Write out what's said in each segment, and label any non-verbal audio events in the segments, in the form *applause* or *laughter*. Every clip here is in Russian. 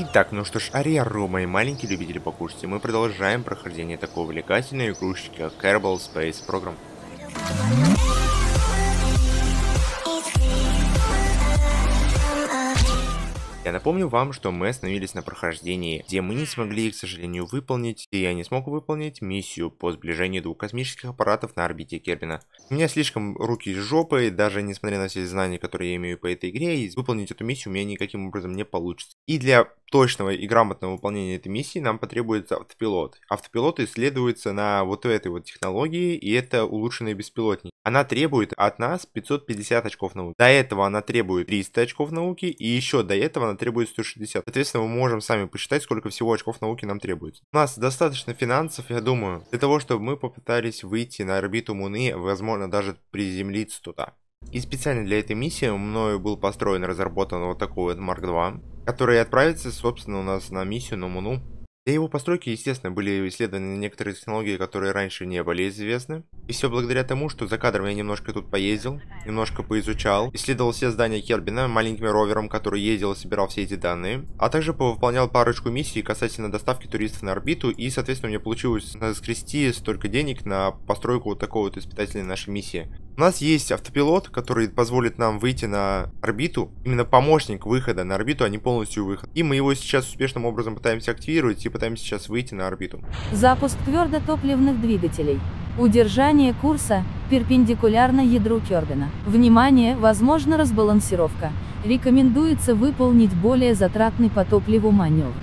Итак, ну что ж, Ариару, мои маленькие любители покушать, и мы продолжаем прохождение такой увлекательной игрушечки, как Kerbal Space Program. Я напомню вам, что мы остановились на прохождении, где мы не смогли, к сожалению, выполнить, и я не смог выполнить миссию по сближению двух космических аппаратов на орбите Кербина. У меня слишком руки с жопой, даже несмотря на все знания, которые я имею по этой игре, и выполнить эту миссию у меня никаким образом не получится. И для точного и грамотного выполнения этой миссии нам потребуется автопилот. Автопилот исследуется на вот этой вот технологии, и это улучшенный беспилотник. Она требует от нас 550 очков науки. До этого она требует 300 очков науки, и еще до этого она требует 160. Соответственно, мы можем сами посчитать, сколько всего очков науки нам требуется. У нас достаточно финансов, я думаю, для того, чтобы мы попытались выйти на орбиту Луны, возможно, даже приземлиться туда. И специально для этой миссии мною был построен разработан вот такой вот Марк 2, который отправится, собственно, у нас на миссию на Луну. Для его постройки, естественно, были исследованы некоторые технологии, которые раньше не были известны. И все благодаря тому, что за кадром я немножко тут поездил, немножко поизучал, исследовал все здания Кербина маленьким ровером, который ездил и собирал все эти данные, а также повыполнял парочку миссий касательно доставки туристов на орбиту, и, соответственно, мне получилось скрести столько денег на постройку вот такой вот испытательной нашей миссии. У нас есть автопилот, который позволит нам выйти на орбиту. Именно помощник выхода на орбиту, а не полностью выход. И мы его сейчас успешным образом пытаемся активировать и пытаемся сейчас выйти на орбиту. Запуск твердотопливных двигателей. Удержание курса перпендикулярно ядру Кербина. Внимание, возможна разбалансировка. Рекомендуется выполнить более затратный по топливу маневр.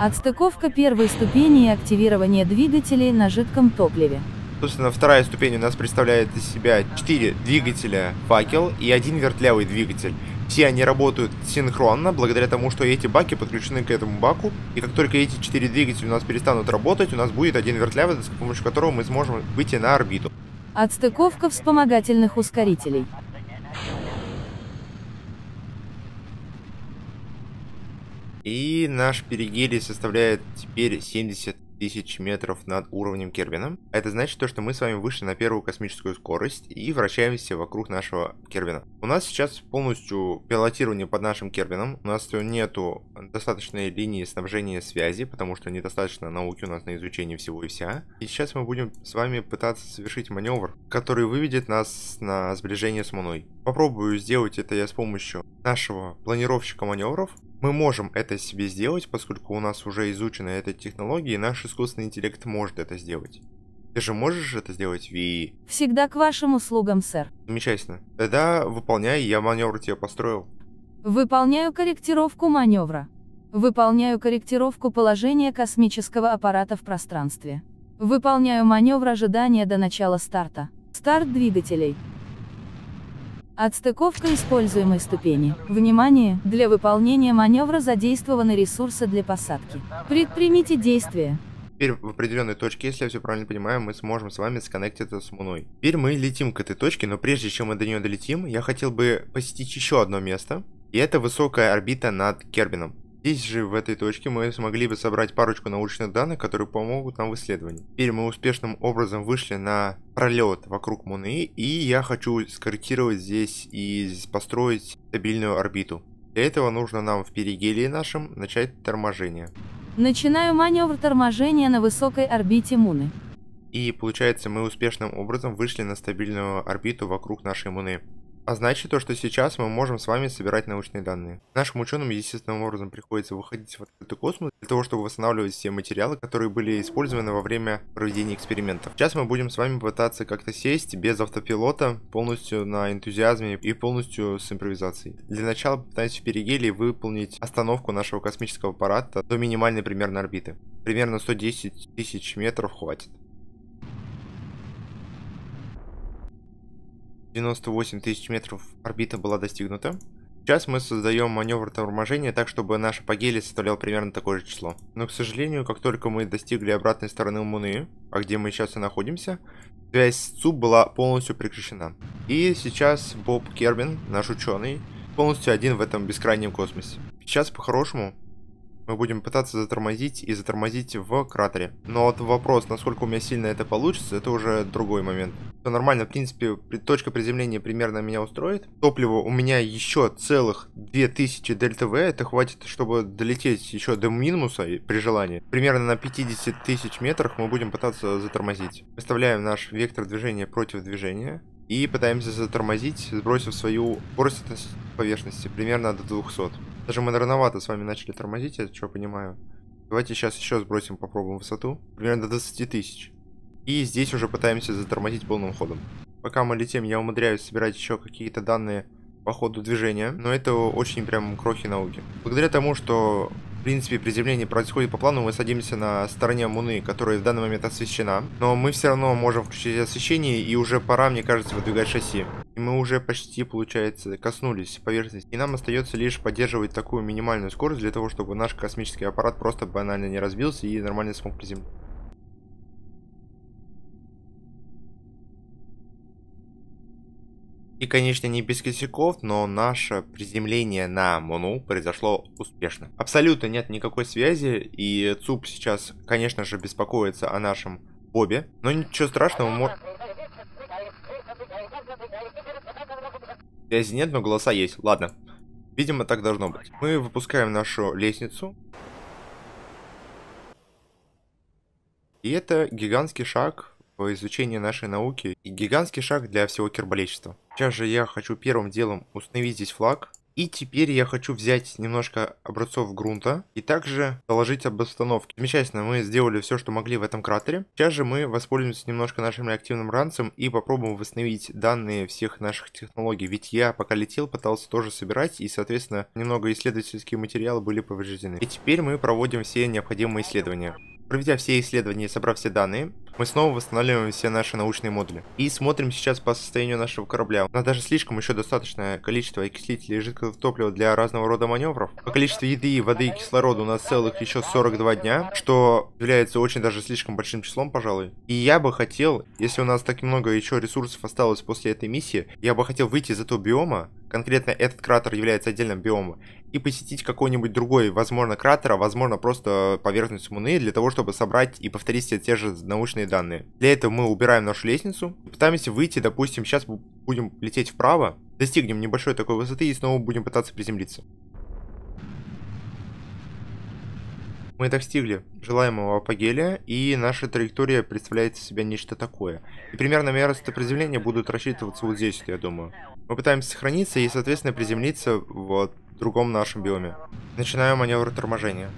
Отстыковка первой ступени и активирование двигателей на жидком топливе. Собственно, вторая ступень у нас представляет из себя 4 двигателя факел и один вертлявый двигатель. Все они работают синхронно, благодаря тому, что эти баки подключены к этому баку. И как только эти четыре двигателя у нас перестанут работать, у нас будет один вертлявый, с помощью которого мы сможем выйти на орбиту. Отстыковка вспомогательных ускорителей. И наш перигелий составляет теперь 70 тысяч метров над уровнем Кервина. Это значит то, что мы с вами вышли на первую космическую скорость и вращаемся вокруг нашего Кервина. У нас сейчас полностью пилотирование под нашим Кервином. У нас нету достаточной линии снабжения связи, потому что недостаточно науки у нас на изучение всего и вся. И сейчас мы будем с вами пытаться совершить маневр, который выведет нас на сближение с Луной. Попробую сделать это я с помощью нашего планировщика маневров. Мы можем это себе сделать, поскольку у нас уже изучена эта технология, и наш искусственный интеллект может это сделать. Ты же можешь это сделать, Ви? Всегда к вашим услугам, сэр. Замечательно. Тогда выполняй, я маневр тебе построил. Выполняю корректировку маневра. Выполняю корректировку положения космического аппарата в пространстве. Выполняю маневр ожидания до начала старта. Старт двигателей. Отстыковка используемой ступени. Внимание! Для выполнения маневра задействованы ресурсы для посадки. Предпримите действия. Теперь в определенной точке, если я все правильно понимаю, мы сможем с вами сконнектиться с Луной. Теперь мы летим к этой точке, но прежде чем мы до нее долетим, я хотел бы посетить еще одно место. И это высокая орбита над Кербином. Здесь же, в этой точке, мы смогли бы собрать парочку научных данных, которые помогут нам в исследовании. Теперь мы успешным образом вышли на пролет вокруг Луны, и я хочу скорректировать здесь и построить стабильную орбиту. Для этого нужно нам в перигелии нашем начать торможение. Начинаю маневр торможения на высокой орбите Муны. И получается, мы успешным образом вышли на стабильную орбиту вокруг нашей Луны. А значит то, что сейчас мы можем с вами собирать научные данные. Нашим ученым естественным образом приходится выходить в открытый космос для того, чтобы восстанавливать все материалы, которые были использованы во время проведения экспериментов. Сейчас мы будем с вами пытаться как-то сесть без автопилота, полностью на энтузиазме и полностью с импровизацией. Для начала попытаемся в перигелии выполнить остановку нашего космического аппарата до минимальной примерно орбиты. Примерно 110 тысяч метров хватит. 98 тысяч метров орбита была достигнута. Сейчас мы создаем маневр торможения так, чтобы наш апогелий составлял примерно такое же число. Но, к сожалению, как только мы достигли обратной стороны Луны, а где мы сейчас и находимся, связь с ЦУП была полностью прекращена. И сейчас Боб Кербин, наш ученый, полностью один в этом бескрайнем космосе. Сейчас, по-хорошему, мы будем пытаться затормозить и затормозить в кратере. Но вот вопрос, насколько у меня сильно это получится, это уже другой момент. Все нормально, в принципе, точка приземления примерно меня устроит. Топливо у меня еще целых 2000 дельта В, это хватит, чтобы долететь еще до минуса при желании. Примерно на 50 тысяч метрах мы будем пытаться затормозить. Выставляем наш вектор движения против движения. И пытаемся затормозить, сбросив свою скорость поверхности примерно до 200. Даже мы рановато с вами начали тормозить, я что понимаю. Давайте сейчас еще сбросим, попробуем высоту. Примерно до 20 тысяч. И здесь уже пытаемся затормозить полным ходом. Пока мы летим, я умудряюсь собирать еще какие-то данные по ходу движения. Но это очень прям крохи науки. Благодаря тому, что в принципе, приземление происходит по плану, мы садимся на стороне Муны, которая в данный момент освещена. Но мы все равно можем включить освещение, и уже пора, мне кажется, выдвигать шасси. И мы уже почти, получается, коснулись поверхности. И нам остается лишь поддерживать такую минимальную скорость для того, чтобы наш космический аппарат просто банально не разбился и нормально смог приземлиться. И, конечно, не без косяков, но наше приземление на Мону произошло успешно. Абсолютно нет никакой связи, и ЦУП сейчас, конечно же, беспокоится о нашем Бобе, но ничего страшного, мы... Связи нет, но голоса есть. Ладно. Видимо, так должно быть. Мы выпускаем нашу лестницу. И это гигантский шаг в изучении нашей науки и гигантский шаг для всего кирболечества. Сейчас же я хочу первым делом установить здесь флаг. И теперь я хочу взять немножко образцов грунта и также доложить об обстановке. Замечательно, мы сделали все, что могли в этом кратере. Сейчас же мы воспользуемся немножко нашим реактивным ранцем и попробуем восстановить данные всех наших технологий. Ведь я пока летел, пытался тоже собирать и, соответственно, немного исследовательские материалы были повреждены. И теперь мы проводим все необходимые исследования. Проведя все исследования и собрав все данные, мы снова восстанавливаем все наши научные модули. И смотрим сейчас по состоянию нашего корабля. У нас даже слишком еще достаточное количество окислителей и жидкого топлива для разного рода маневров. По количеству еды, воды и кислорода у нас целых еще 42 дня, что является очень даже слишком большим числом, пожалуй. И я бы хотел, если у нас так много еще ресурсов осталось после этой миссии, я бы хотел выйти из этого биома, конкретно этот кратер является отдельным биомом, и посетить какой-нибудь другой, возможно, кратер, а возможно, просто поверхность Луны, для того, чтобы собрать и повторить все те же научные данные. Для этого мы убираем нашу лестницу, пытаемся выйти, допустим, сейчас будем лететь вправо, достигнем небольшой такой высоты и снова будем пытаться приземлиться. Мы достигли желаемого апогелия, и наша траектория представляет из себя нечто такое. И примерно место приземления будут рассчитываться вот здесь, я думаю. Мы пытаемся сохраниться и, соответственно, приземлиться вот в другом нашем биоме. Начинаю маневр торможения.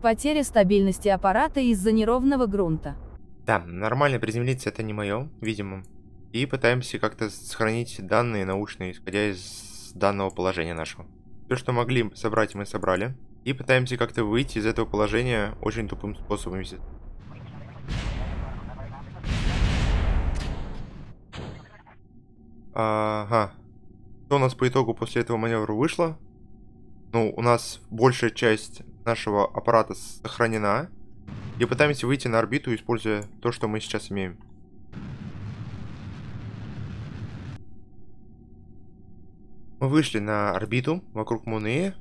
Потеря стабильности аппарата из-за неровного грунта. Да, нормально приземлиться это не мое, видимо. И пытаемся как-то сохранить данные научные, исходя из данного положения нашего. Все, что могли собрать, мы собрали. И пытаемся как-то выйти из этого положения очень тупым способом. Ага. Что у нас по итогу после этого маневра вышло? Ну, у нас большая часть нашего аппарата сохранена. И пытаемся выйти на орбиту, используя то, что мы сейчас имеем. Мы вышли на орбиту вокруг Муны,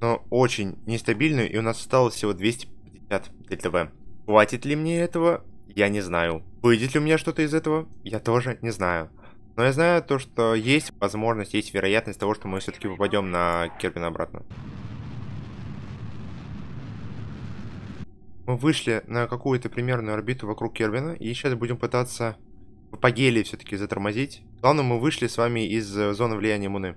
но очень нестабильную, и у нас осталось всего 250 ДТВ. Хватит ли мне этого? Я не знаю. Выйдет ли у меня что-то из этого? Я тоже не знаю. Но я знаю то, что есть возможность, есть вероятность того, что мы все-таки попадем на Кербин обратно. Мы вышли на какую-то примерную орбиту вокруг Кербина, и сейчас будем пытаться по гелии все-таки затормозить. Главное, мы вышли с вами из зоны влияния Муны.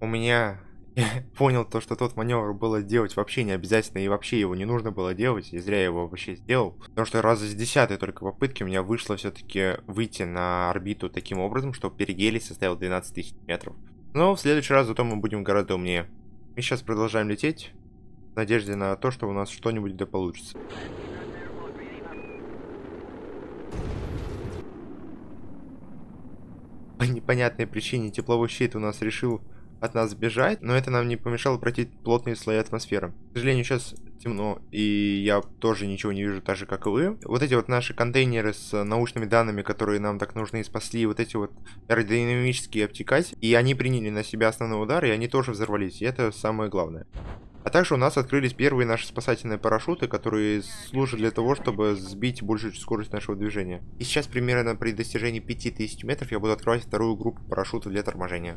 У меня *laughs* понял то, что тот маневр было делать вообще не обязательно, и вообще его не нужно было делать, и зря я его вообще сделал. Потому что раз с десятой только попытки у меня вышло все-таки выйти на орбиту таким образом, что перигелий составил 12 тысяч метров. Но в следующий раз зато мы будем гораздо умнее. Мы сейчас продолжаем лететь, в надежде на то, что у нас что-нибудь да получится. По непонятной причине тепловой щит у нас решил от нас сбежать, но это нам не помешало пройти плотные слои атмосферы. К сожалению, сейчас темно, и я тоже ничего не вижу, так же, как и вы. Вот эти вот наши контейнеры с научными данными, которые нам так нужны спасли, вот эти вот аэродинамические обтекать, и они приняли на себя основной удар, и они тоже взорвались, и это самое главное. А также у нас открылись первые наши спасательные парашюты, которые служат для того, чтобы сбить большую скорость нашего движения. И сейчас примерно при достижении 5000 метров я буду открывать вторую группу парашютов для торможения.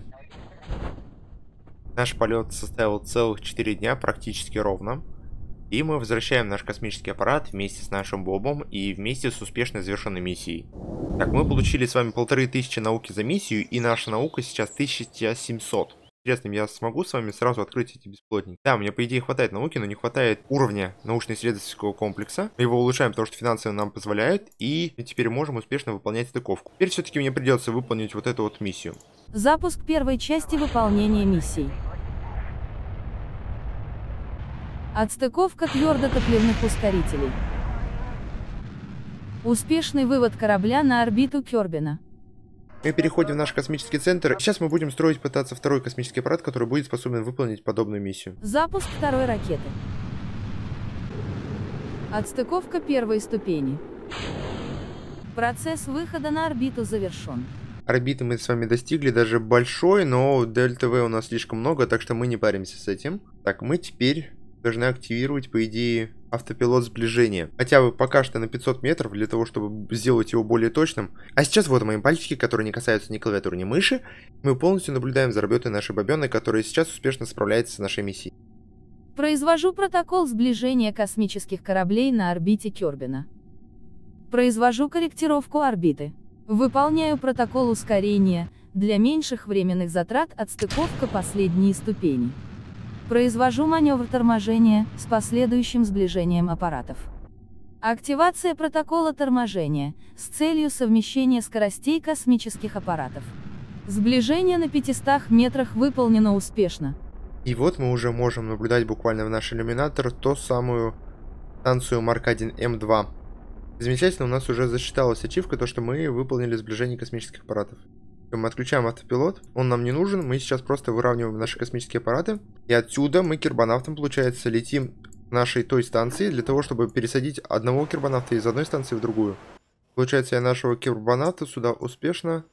Наш полет составил целых 4 дня, практически ровно. И мы возвращаем наш космический аппарат вместе с нашим Бобом и вместе с успешно завершенной миссией. Так, мы получили с вами полторы тысячи науки за миссию, и наша наука сейчас 1700. Интересно, я смогу с вами сразу открыть эти бесплотники? Да, мне по идее хватает науки, но не хватает уровня научно-исследовательского комплекса. Мы его улучшаем, потому что финансово нам позволяет, и теперь можем успешно выполнять стыковку. Теперь все-таки мне придется выполнить вот эту вот миссию. Запуск первой части выполнения миссий. Отстыковка твердотопливных ускорителей. Успешный вывод корабля на орбиту Кербина. Мы переходим в наш космический центр. Сейчас мы будем строить пытаться второй космический аппарат, который будет способен выполнить подобную миссию. Запуск второй ракеты. Отстыковка первой ступени. Процесс выхода на орбиту завершен. Орбиты мы с вами достигли, даже большой, но ДЛТВ у нас слишком много, так что мы не паримся с этим. Так, мы теперь должны активировать, по идее, автопилот сближения. Хотя бы пока что на 500 метров, для того, чтобы сделать его более точным. А сейчас вот мои пальчики, которые не касаются ни клавиатуры, ни мыши. Мы полностью наблюдаем за работой нашей бобены, которая сейчас успешно справляется с нашей миссией. Произвожу протокол сближения космических кораблей на орбите Кербина. Произвожу корректировку орбиты. Выполняю протокол ускорения, для меньших временных затрат отстыковка последней ступени. Произвожу маневр торможения с последующим сближением аппаратов. Активация протокола торможения с целью совмещения скоростей космических аппаратов. Сближение на 500 метрах выполнено успешно. И вот мы уже можем наблюдать буквально в наш иллюминатор ту самую станцию Марк-1М2. Замечательно, у нас уже засчиталась ачивка, то что мы выполнили сближение космических аппаратов. Мы отключаем автопилот, он нам не нужен, мы сейчас просто выравниваем наши космические аппараты. И отсюда мы кирбонавтом, получается, летим к нашей той станции, для того, чтобы пересадить одного кирбонавта из одной станции в другую. Получается, я нашего кирбонавта сюда успешно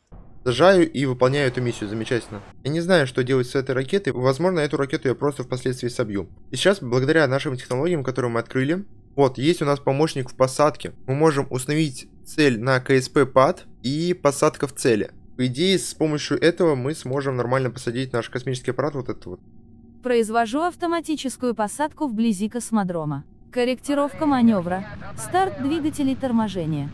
сажаю и выполняю эту миссию, замечательно. Я не знаю, что делать с этой ракетой, возможно, эту ракету я просто впоследствии собью. И сейчас, благодаря нашим технологиям, которые мы открыли, вот, есть у нас помощник в посадке. Мы можем установить цель на КСП-пад и посадка в цели. По идее, с помощью этого мы сможем нормально посадить наш космический аппарат вот этот вот. Произвожу автоматическую посадку вблизи космодрома. Корректировка маневра. Старт двигателей торможения.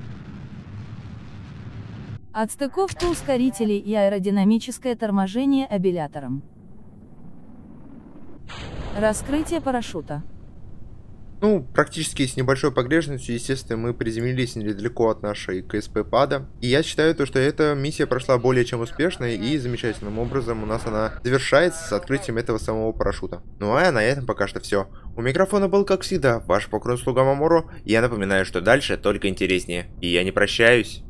Отстыковка ускорителей и аэродинамическое торможение абилятором. Раскрытие парашюта. Ну, практически с небольшой погрешностью, естественно, мы приземлились недалеко от нашей КСП-пада. И я считаю, то, что эта миссия прошла более чем успешно и замечательным образом у нас она завершается с открытием этого самого парашюта. Ну а на этом пока что все. У микрофона был, как всегда, ваш покрой слуга Маморо. Я напоминаю, что дальше только интереснее. И я не прощаюсь.